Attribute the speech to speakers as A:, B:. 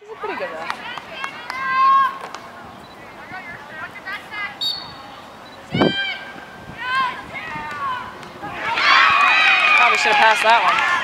A: She's a pretty good one. Probably should have passed that one.